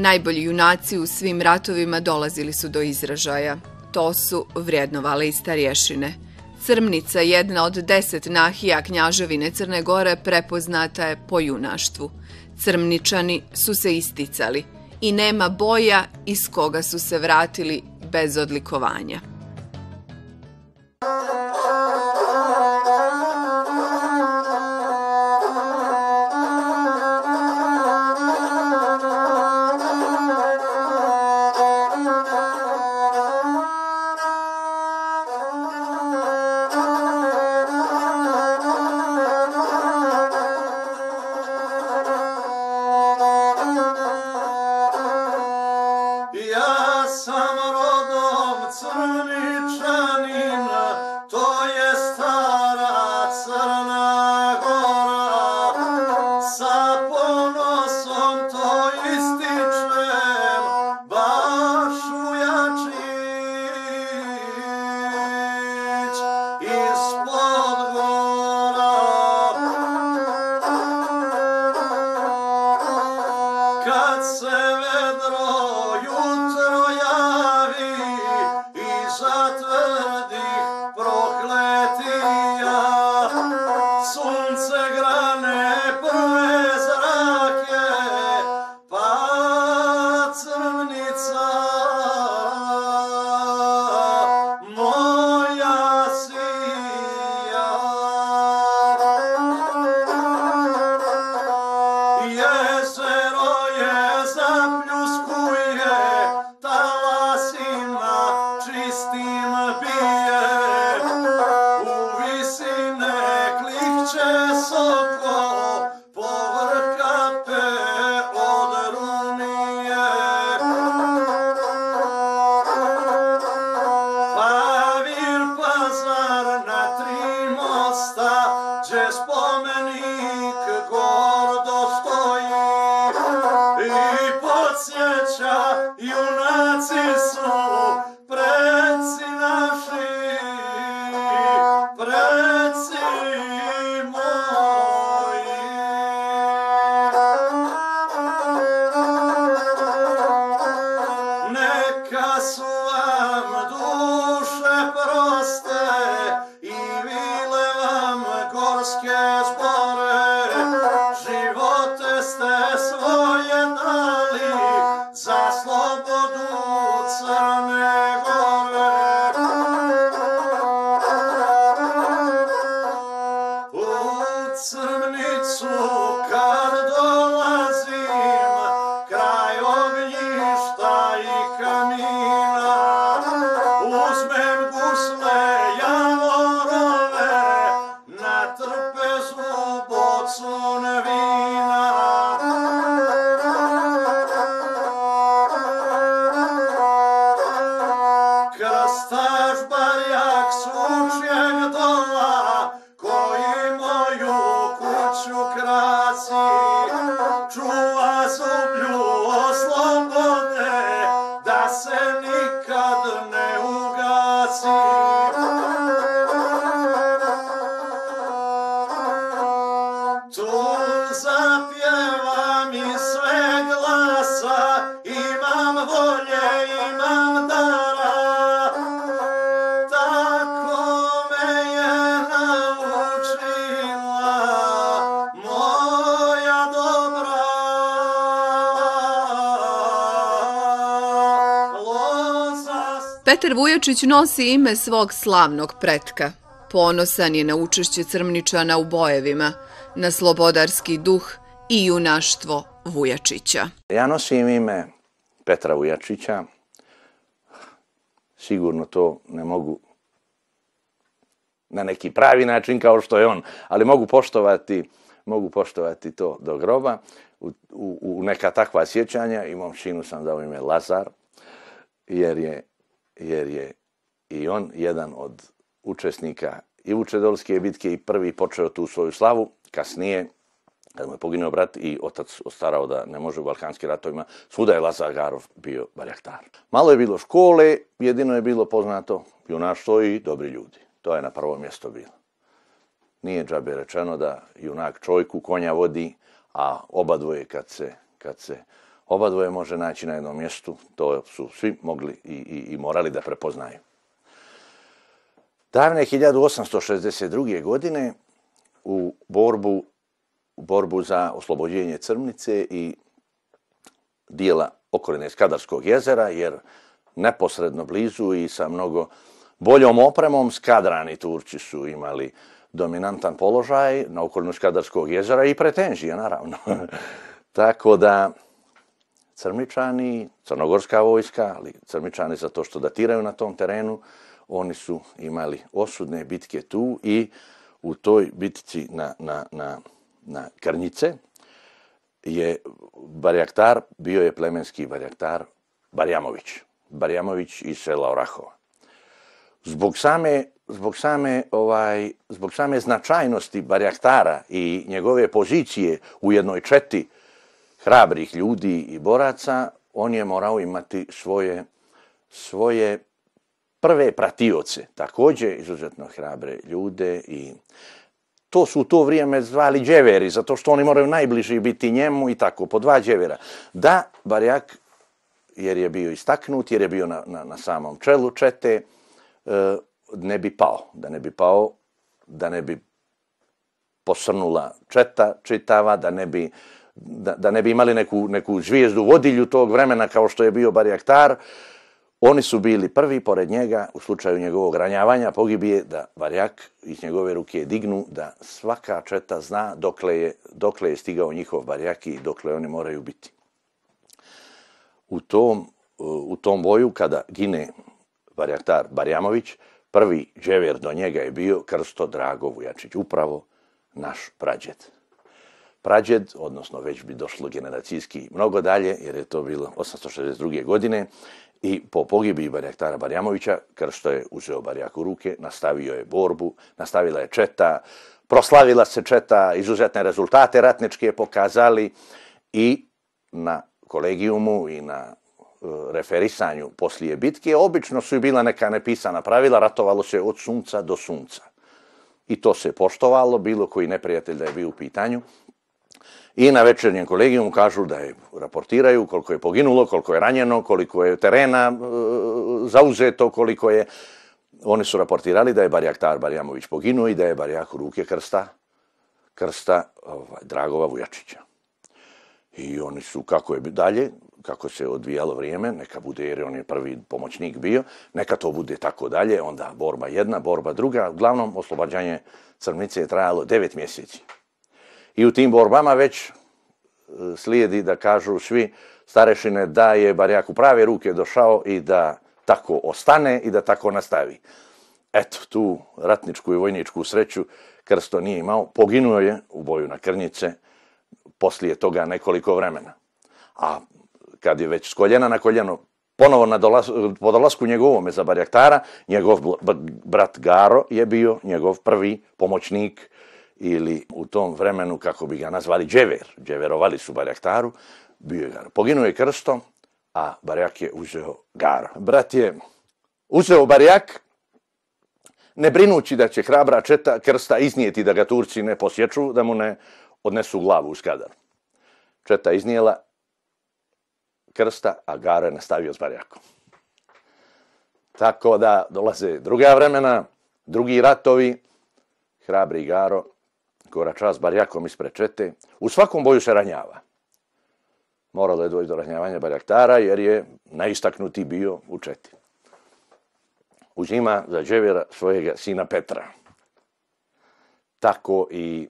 Najbolji junaci u svim ratovima dolazili su do izražaja. To su vrijednovale i starješine. Crmnica, jedna od deset nahija knjaževine Crne Gore, prepoznata je po junaštvu. Crmničani su se isticali i nema boja iz koga su se vratili bez odlikovanja. Herzen nicht so Petar Vujačić nosi ime svog slavnog pretka. Ponosan je na učešće Crmničana u bojevima, na slobodarski duh i junaštvo Vujačića. Ja nosim ime Petra Vujačića. Sigurno to ne mogu na neki pravi način kao što je on, ali mogu poštovati, mogu poštovati to do groba. U, u, u neka takva sjećanja imam šinu sam dao ime Lazar, jer je jer je i on jedan od učesnika i Vučedolske bitke i prvi počeo tu svoju slavu. Kasnije, kad mu je poginuo brat i otac ostarao da ne može u Balkanskim ratovima, svuda je Lazagarov bio barjaktar. Malo je bilo škole, jedino je bilo poznato junaštvo i dobri ljudi. To je na prvo mjesto bilo. Nije džabe rečeno da junak čojku konja vodi, a oba dvoje kad se, kad se oba dvoje može naći na jednom mjestu, to su svi mogli i, i, i morali da prepoznaju. Davne 1862. godine u borbu, u borbu za oslobođenje Crmnice i dijela okoline Skadarskog jezera, jer neposredno blizu i sa mnogo boljom opremom Skadrani Turci su imali dominantan položaj na okolinu Skadarskog jezera i pretenzije, naravno. Tako da Crmičani, Crnogorska vojska, ali Crmičani zato što datiraju na tom terenu, oni su imali osudne bitke tu i u toj bitci na, na, na, na Krnjice je Barjaktar, bio je plemenski Barjaktar Barjamović. Barjamović iz sela Orahova. Zbog same, zbog same, ovaj, zbog same značajnosti Barjaktara i njegove pozicije u jednoj četi hrabrih ljudi i boraca, on je morao imati svoje, svoje prve pratioce, također izuzetno hrabre ljude i to su u to vrijeme zvali dževeri, zato što oni moraju najbliži biti njemu i tako, po dva dževera. Da, Barjak, jer je bio istaknut, jer je bio na, na, na samom čelu čete, e, ne bi pao, da ne bi pao, da ne bi posrnula četa čitava, da ne bi, da, da ne bi imali neku, neku zvijezdu vodilju tog vremena kao što je bio Barjaktar, Oni su bili prvi pored njega u slučaju njegovog ranjavanja, pogibije da Barjak iz njegove ruke dignu, da svaka četa zna dokle je, dokle je stigao njihov Barjak i dokle oni moraju biti. U tom, u tom boju, kada gine Barjaktar Barjamović, prvi džever do njega je bio Krsto Drago Vujačić, upravo naš prađed. Prađed, odnosno već bi došlo generacijski mnogo dalje, jer je to bilo 862. godine, I po pogibi Barjaktara Barjamovića, Kršto je uzeo Barjak u ruke, nastavio je borbu, nastavila je četa, proslavila se četa, izuzetne rezultate ratničke je pokazali i na kolegijumu i na e, referisanju poslije bitke, obično su i bila neka nepisana pravila, ratovalo se od sunca do sunca. I to se poštovalo, bilo koji neprijatelj da je bio u pitanju, I na večernjem kolegijumu kažu da je raportiraju koliko je poginulo, koliko je ranjeno, koliko je terena e, zauzeto, koliko je... Oni su raportirali da je Barjaktar Barjamović poginuo i da je Barjak u ruke krsta, krsta ovaj, Dragova Vujačića. I oni su, kako je dalje, kako se odvijalo vrijeme, neka bude, jer on je prvi pomoćnik bio, neka to bude tako dalje, onda borba jedna, borba druga. Uglavnom, oslobađanje Crnice je trajalo devet mjeseci. I u tim borbama već e, slijedi da kažu svi starešine da je Barjak u prave ruke došao i da tako ostane i da tako nastavi. Eto, tu ratničku i vojničku sreću Krsto nije imao. Poginuo je u boju na Krnjice poslije toga nekoliko vremena. A kad je već s koljena na koljeno ponovo na dolas, po dolasku njegovome za Barjaktara, njegov brat Garo je bio njegov prvi pomoćnik ili u tom vremenu, kako bi ga nazvali, džever, dževerovali su Barjaktaru, bio je gar. Poginuo je krstom, a Barjak je uzeo gar. Brat je uzeo Barjak, ne brinući da će hrabra četa krsta iznijeti da ga Turci ne posječu, da mu ne odnesu glavu u skadar. Četa iznijela krsta, a gara je nastavio s Barjakom. Tako da dolaze druga vremena, drugi ratovi, hrabri Garo gora čas barjakom ispred čete, u svakom boju se ranjava. Moralo je doći do ranjavanja barjaktara jer je najistaknuti bio u četi. Uzima za dževera svojega sina Petra. Tako i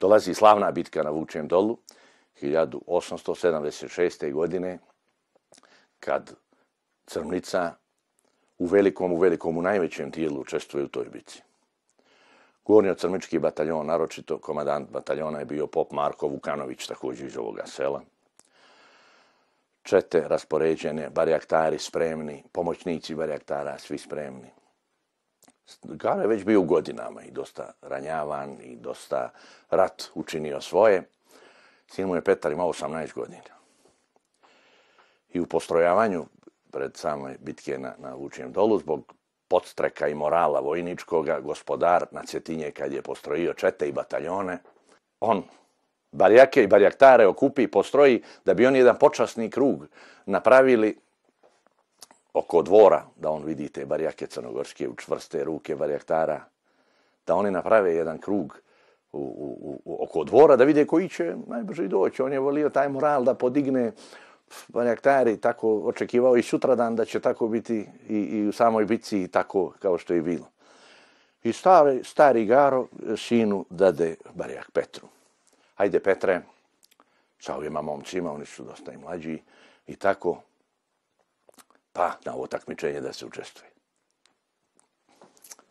dolazi slavna bitka na Vučem dolu 1876. godine kad Crnica u velikom, u velikom, u najvećem tijelu učestvuje u toj bitci. Gornjo-crmički bataljon, naročito komadant bataljona je bio pop Marko Vukanović, također iz ovoga sela. Čete raspoređene, barjaktari spremni, pomoćnici barjaktara, svi spremni. Garo je već bio u godinama i dosta ranjavan i dosta rat učinio svoje. Sin mu je Petar imao 18 godina. I u postrojavanju pred samoj bitke na, na Vučijem dolu, zbog podstreka i morala vojničkoga, gospodar na Cetinje kad je postrojio čete i bataljone, on barjake i barjaktare okupi i postroji da bi oni jedan počasni krug napravili oko dvora, da on vidite barjake crnogorske u čvrste ruke barjaktara, da oni naprave jedan krug u, u, u, oko dvora da vide koji će najbrže doći. On je volio taj moral da podigne Banjaktari tako očekivao i sutradan da će tako biti i, i u samoj bici tako kao što je bilo. I stari, stari Garo sinu dade barjak Petru. Hajde Petre, sa ovima momcima, oni su dosta i mlađi, i tako, pa na ovo takmičenje da se učestvuje.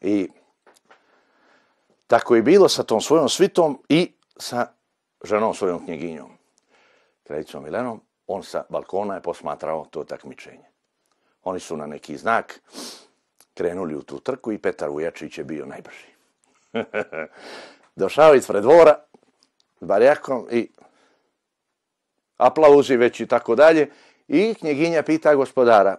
I tako je bilo sa tom svojom svitom i sa ženom svojom knjeginjom, kraljicom Milenom, on sa balkona je posmatrao to takmičenje. Oni su na neki znak krenuli u tu trku i Petar Ujačić je bio najbrži. Došao ispred dvora s barjakom i aplauzi već i tako dalje. I knjeginja pita gospodara,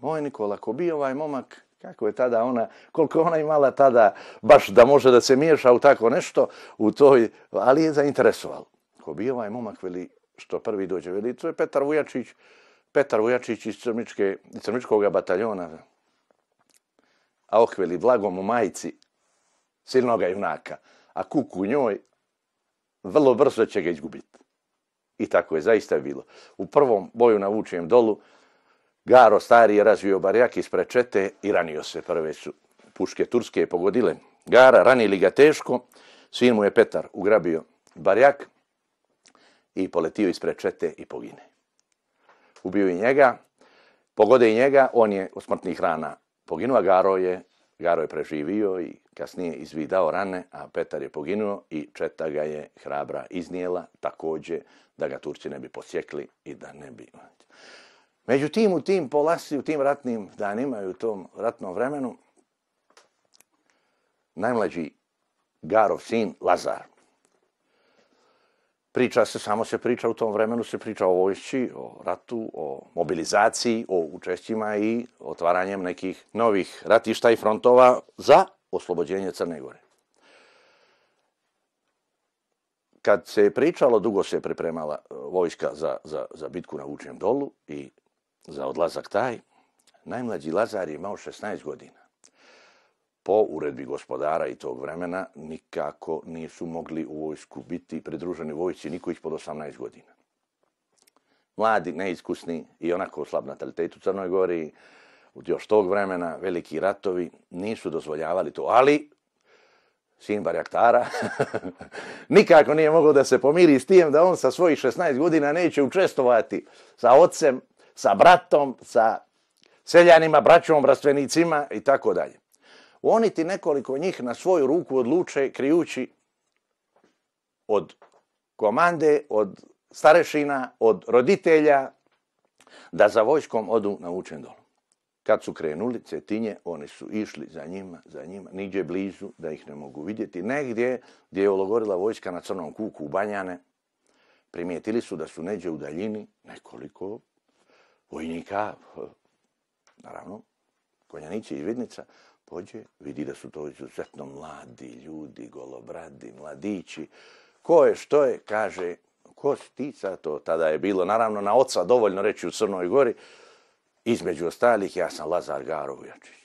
moj Nikola, ko bi ovaj momak, kako je tada ona, koliko ona imala tada, baš da može da se miješa u tako nešto, u toj, ali je zainteresovalo. Ko bi ovaj momak, veli, što prvi dođe, veli, to je Petar Vujačić, Petar Vujačić iz, Crmičke, iz Crmičkog bataljona, a ohveli blagom u majici silnoga junaka, a kuku njoj, vrlo brzo će ga izgubiti. I tako je zaista bilo. U prvom boju na Vučijem dolu, Garo stari je razvio barjak ispred čete i ranio se. Prve su puške turske pogodile. Gara ranili ga teško, sin mu je Petar ugrabio barjak i poletio ispred čete i pogine. Ubio i njega, pogode i njega, on je od smrtnih rana poginuo, a Garo je, Garo je preživio i kasnije izvidao rane, a Petar je poginuo i četa ga je hrabra iznijela takođe da ga Turci ne bi posjekli i da ne bi... Međutim, u tim polasi, u tim ratnim danima i u tom ratnom vremenu, najmlađi Garov sin, Lazar, priča se, samo se priča u tom vremenu, se priča o vojšći, o ratu, o mobilizaciji, o učešćima i otvaranjem nekih novih ratišta i frontova za oslobođenje Crne Gore. Kad se je pričalo, dugo se je pripremala e, vojska za, za, za bitku na Vučem dolu i za odlazak taj, najmlađi Lazar je imao 16 godina. Po uredbi gospodara i tog vremena nikako nisu mogli u vojsku biti pridruženi vojci niko ispod 18 godina. Mladi, neiskusni i onako slab natalitet u Crnoj Gori, u još tog vremena, veliki ratovi, nisu dozvoljavali to. Ali, sin Barjaktara, nikako nije mogao da se pomiri s tim da on sa svojih 16 godina neće učestovati sa ocem sa bratom, sa seljanima, braćom, brastvenicima i tako dalje. Oni ti nekoliko njih na svoju ruku odluče krijući od komande, od starešina, od roditelja, da za vojskom odu na učen dolu. Kad su krenuli cetinje, oni su išli za njima, za njima, niđe blizu, da ih ne mogu vidjeti. Negdje gdje je ologorila vojska na crnom kuku u Banjane, primijetili su da su neđe u daljini nekoliko vojnika, naravno, konjanići i vidnica, pođe, vidi da su to izuzetno mladi ljudi, golobradi, mladići. Ko je, što je, kaže, ko stica to? Tada je bilo, naravno, na oca dovoljno reći u Crnoj Gori, između ostalih, ja sam Lazar Garovijačić.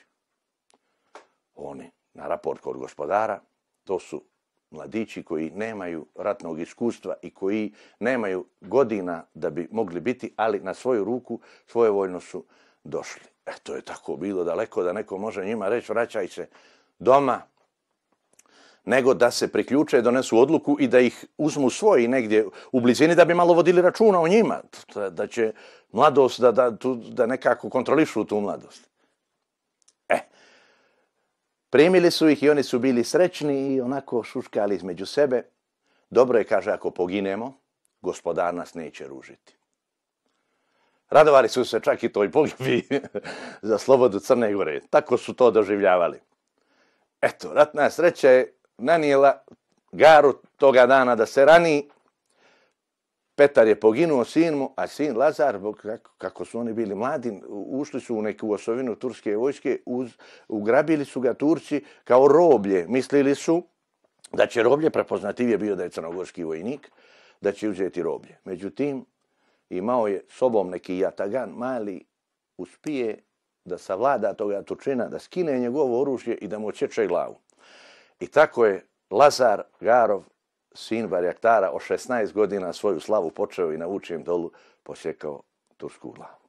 Oni, na raport kod gospodara, to su mladići koji nemaju ratnog iskustva i koji nemaju godina da bi mogli biti, ali na svoju ruku svoje voljno su došli. E, to je tako bilo daleko da neko može njima reći vraćaj se doma, nego da se priključe, donesu odluku i da ih uzmu svoji negdje u blizini da bi malo vodili računa o njima, da će mladost, da, da, da nekako kontrolišu tu mladost. E, Primili su ih i oni su bili srećni i onako šuškali između sebe. Dobro je, kaže, ako poginemo, gospodar nas neće ružiti. Radovali su se čak i toj pogibi za slobodu Crne Gore. Tako su to doživljavali. Eto, ratna sreća je nanijela garu toga dana da se rani Petar je poginuo sin mu, a sin Lazar, kako, kako su oni bili mladi, ušli su u neku osovinu turske vojske, uz, ugrabili su ga Turci kao roblje. Mislili su da će roblje prepoznativije bio da je crnogorski vojnik, da će uzeti roblje. Međutim, imao je sobom neki jatagan mali, uspije da savlada toga tučina, da skine njegovo oružje i da mu očeče glavu. I tako je Lazar Garov, sin Barjaktara, o 16 godina svoju slavu počeo i na učijem dolu posjekao tursku glavu.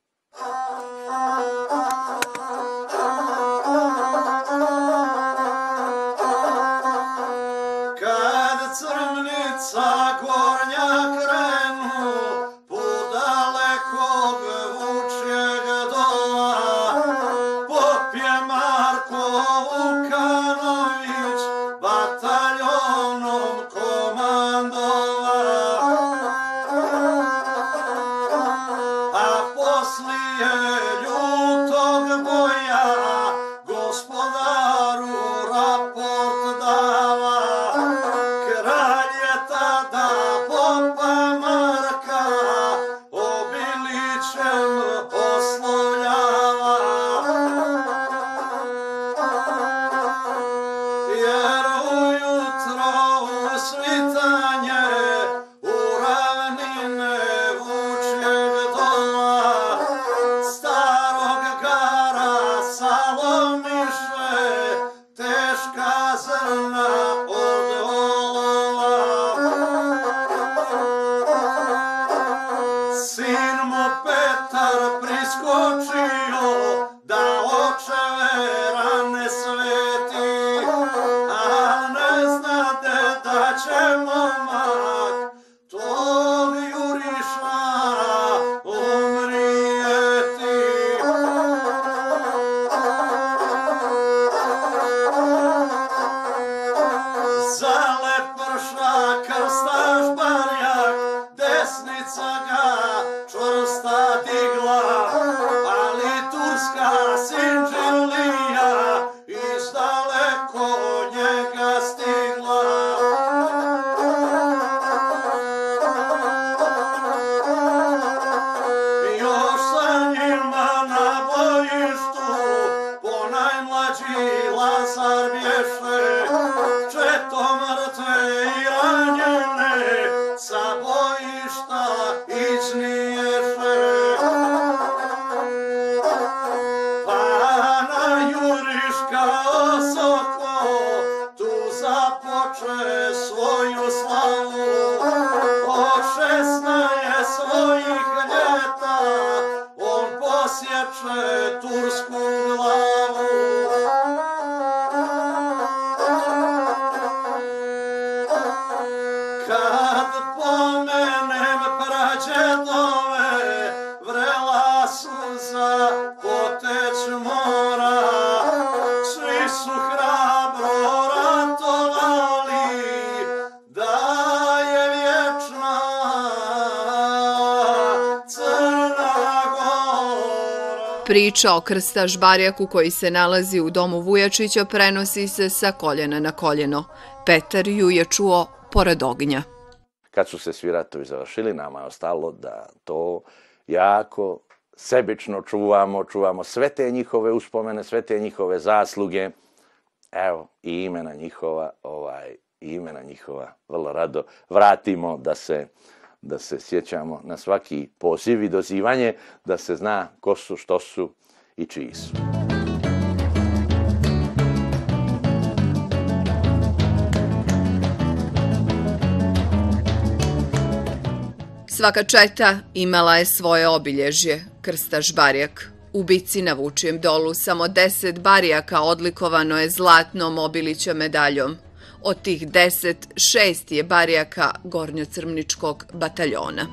Priča o krstaš žbarjaku koji se nalazi u domu Vujačića prenosi se sa koljena na koljeno. Petar ju je čuo pored ognja. Kad su se svi ratovi završili, nama je ostalo da to jako sebično čuvamo, čuvamo sve te njihove uspomene, sve te njihove zasluge. Evo, i imena njihova, ovaj, imena njihova, vrlo rado vratimo da se da se sjećamo na svaki poziv i dozivanje, da se zna ko su, što su i čiji su. Svaka četa imala je svoje obilježje, krstaš barjak. U bici na Vučijem dolu samo deset barijaka odlikovano je zlatnom obilića medaljom – Od tih deset, šest je barijaka Gornjocrmničkog bataljona.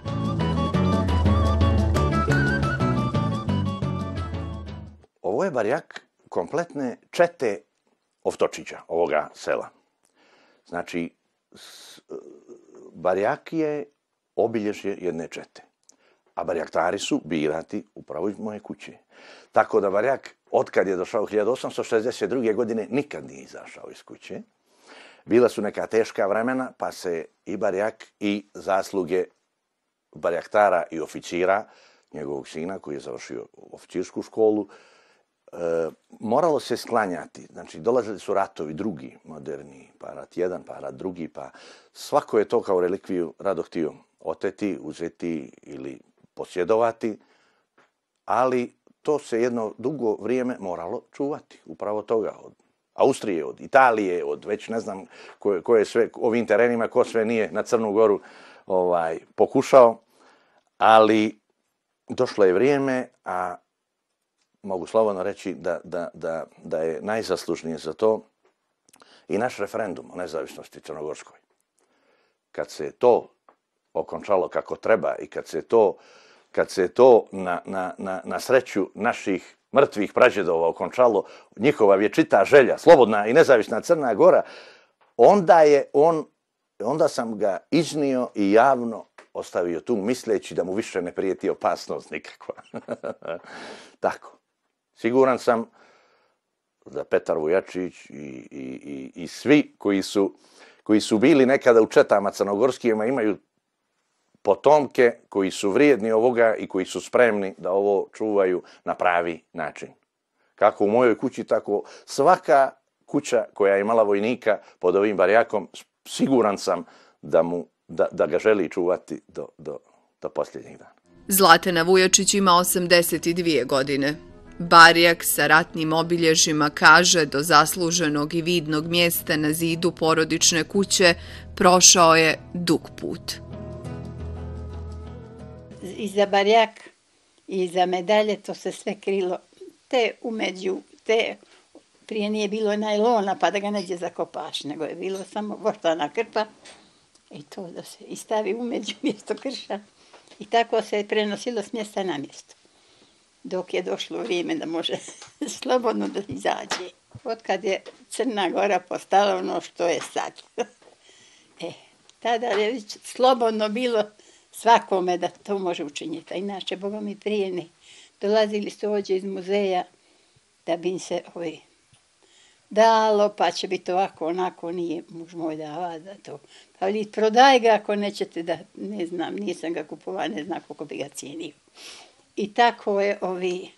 Ovo je barijak kompletne čete Ovtočića, ovoga sela. Znači, barijak je obilježje jedne čete. A barijaktari su birati upravo iz moje kuće. Tako da barijak, otkad je došao 1862. godine, nikad nije izašao iz kuće. Bila su neka teška vremena, pa se i Barjak i zasluge Barjaktara i oficira, njegovog sina koji je završio oficirsku školu, e, moralo se sklanjati. Znači, dolazili su ratovi drugi, moderni, pa rat jedan, pa rat drugi, pa svako je to kao relikviju rado htio oteti, uzeti ili posjedovati, ali to se jedno dugo vrijeme moralo čuvati. Upravo toga od Austrije, od Italije, od već ne znam koje, koje sve, ovim terenima, ko sve nije na Crnu Goru ovaj, pokušao, ali došlo je vrijeme, a mogu slobodno reći da, da, da, da je najzaslužnije za to i naš referendum o nezavisnosti Crnogorskoj. Kad se to okončalo kako treba i kad se to, kad se to na, na, na, na sreću naših mrtvih prađedova okončalo, njihova vječita želja, slobodna i nezavisna Crna Gora, onda je on, onda sam ga iznio i javno ostavio tu misleći da mu više ne prijeti opasnost nikakva. Tako. Siguran sam da Petar Vujačić i, i, i, i svi koji su, koji su bili nekada u četama crnogorskijima imaju potomke koji su vrijedni ovoga i koji su spremni da ovo čuvaju na pravi način. Kako u mojoj kući, tako svaka kuća koja je imala vojnika pod ovim barjakom, siguran sam da, mu, da, da ga želi čuvati do, do, do posljednjih dana. Zlatana Vujačić ima 82 godine. Barijak sa ratnim obilježima kaže do zasluženog i vidnog mjesta na zidu porodične kuće prošao je dug put i za barjak i za medalje, to se sve krilo. Te umeđu, te prije nije bilo najlona pa da ga neđe zakopaš, nego je bilo samo vrtana krpa i to da se istavi umeđu mjesto krša. I tako se je prenosilo s mjesta na mjesto. Dok je došlo vrijeme da može slobodno da izađe. Od kad je Crna Gora postala ono što je sad. e, tada je slobodno bilo svakome da to može učiniti. A inače, Boga mi prijeni, dolazili su ođe iz muzeja da bi im se ovi dalo, pa će biti ovako, onako, nije muž moj dava za to. Pa li prodaj ga ako nećete da, ne znam, nisam ga kupovao, ne znam koliko bi ga cijenio. I tako je ovi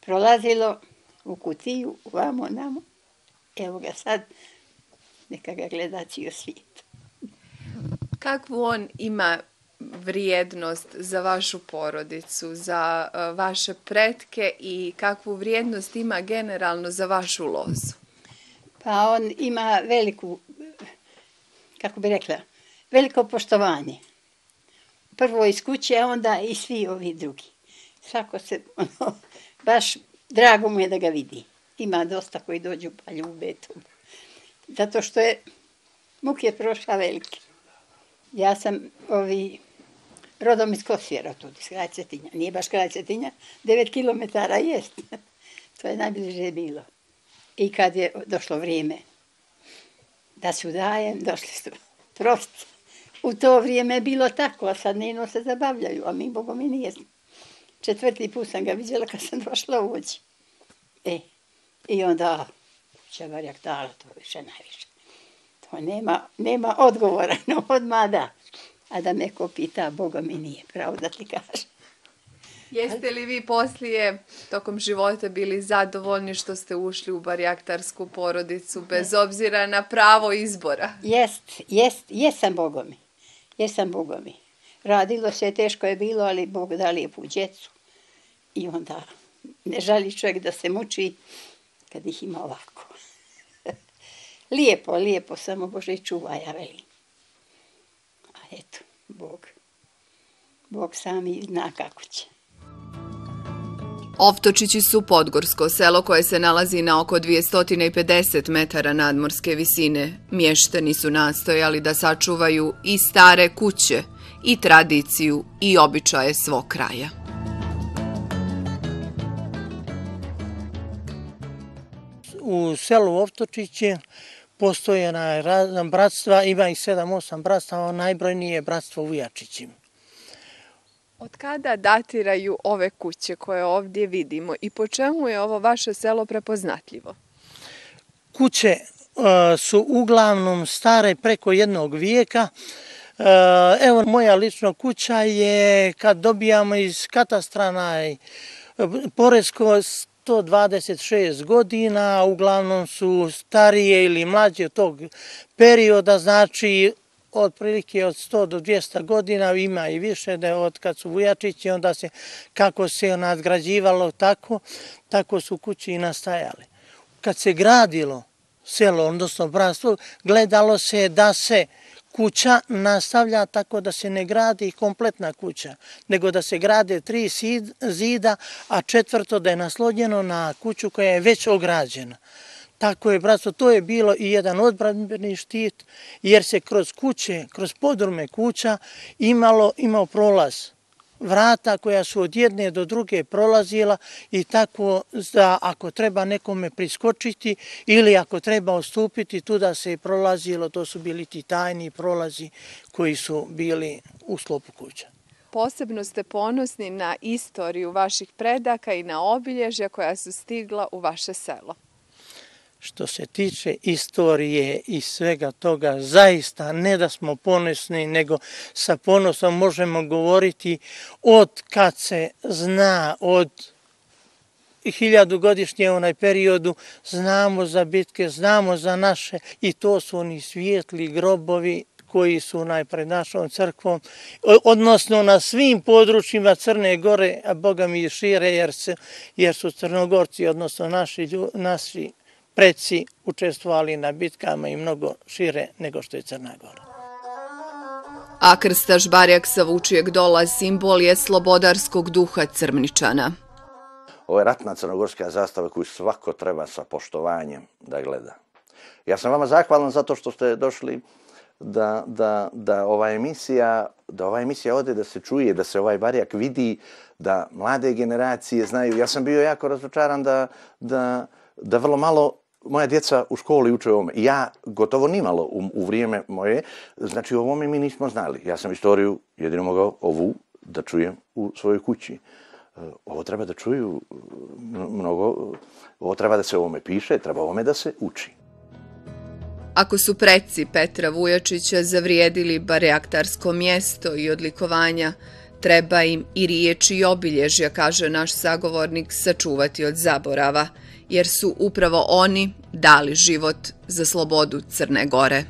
prolazilo u kutiju, vamo, namo. Evo ga sad, neka ga gleda cijel svijet. Kakvu on ima vrijednost za vašu porodicu, za e, vaše pretke i kakvu vrijednost ima generalno za vašu lozu? Pa on ima veliku, kako bi rekla, veliko poštovanje. Prvo iz kuće, a onda i svi ovi drugi. Svako se, ono, baš drago mu je da ga vidi. Ima dosta koji dođu pa ljube to. Zato što je, muk je prošla velike. Ja sam ovi, rodom iz Kosjera, tu iz kraja Cetinja. Nije baš kraj Cetinja, 9 kilometara jest. to je najbliže bilo. I kad je došlo vrijeme da se udajem, došli su Prost. U to vrijeme je bilo tako, a sad njeno se zabavljaju, a mi, Bogom, mi nije. Četvrti put sam ga vidjela kad sam došla u oči. E, i onda, će varjak dala, to više najviše. To nema, nema odgovora, no odmah da. A da me ko pita, Boga mi nije pravo da ti kaže. Jeste li vi poslije, tokom života, bili zadovoljni što ste ušli u barjaktarsku porodicu, bez obzira na pravo izbora? Jest, jest, jesam Boga mi. Jesam Boga mi. Radilo se, teško je bilo, ali Bog da lijepu djecu. I onda ne žali čovjek da se muči kad ih ima ovako. lijepo, lijepo, samo Bože čuva, ja velim eto, Bog. Bog sami zna kako će. Ovtočići su Podgorsko selo koje se nalazi na oko 250 metara nadmorske visine. Mješteni su nastojali da sačuvaju i stare kuće, i tradiciju, i običaje svog kraja. U selu Ovtočiće postoje na razna bratstva, ima ih sedam, osam bratstva, najbrojnije je bratstvo Vujačićim. Od kada datiraju ove kuće koje ovdje vidimo i po čemu je ovo vaše selo prepoznatljivo? Kuće uh, su uglavnom stare preko jednog vijeka. Uh, evo, moja lična kuća je kad dobijamo iz katastrana i uh, Porezko 126 godina, uglavnom su starije ili mlađe tog perioda, znači od prilike od 100 do 200 godina, ima i više, da od kad su Vujačići, onda se, kako se nadgrađivalo tako, tako su kući i nastajale. Kad se gradilo selo, odnosno bratstvo, gledalo se da se kuća nastavlja tako da se ne gradi kompletna kuća, nego da se grade tri zida, a četvrto da je naslodjeno na kuću koja je već ograđena. Tako je, bratstvo, to je bilo i jedan odbranbeni štit, jer se kroz kuće, kroz podrume kuća imalo, imao prolaz vrata koja su od jedne do druge prolazila i tako da ako treba nekome priskočiti ili ako treba ostupiti, tu da se prolazilo, to su bili ti tajni prolazi koji su bili u slopu kuća. Posebno ste ponosni na istoriju vaših predaka i na obilježja koja su stigla u vaše selo što se tiče istorije i svega toga, zaista ne da smo ponosni, nego sa ponosom možemo govoriti od kad se zna, od hiljadugodišnje onaj periodu, znamo za bitke, znamo za naše i to su oni svijetli grobovi koji su najpred našom crkvom, odnosno na svim područjima Crne Gore, a Boga mi šire, jer, se, jer su crnogorci, odnosno naši, naši preci učestvovali na bitkama i mnogo šire nego što je Crna Gora. A krstaš Barjak sa Vučijeg dola simbol je slobodarskog duha Crmničana. Ovo je ratna crnogorska zastava koju svako treba sa poštovanjem da gleda. Ja sam vama zahvalan zato što ste došli da, da, da ova emisija da ova emisija ode da se čuje, da se ovaj Barjak vidi, da mlade generacije znaju. Ja sam bio jako razočaran da, da, da vrlo malo moja djeca u školi uče o ovome. Ja gotovo nimalo u, u vrijeme moje, znači o ovome mi nismo znali. Ja sam istoriju jedino mogao ovu da čujem u svojoj kući. E, ovo treba da čuju e, mnogo, e, ovo treba da se ovome piše, treba ovome da se uči. Ako su preci Petra Vujačića zavrijedili bareaktarsko mjesto i odlikovanja, treba im i riječi i obilježja, kaže naš sagovornik, sačuvati od zaborava – jer su upravo oni dali život za slobodu Crne Gore.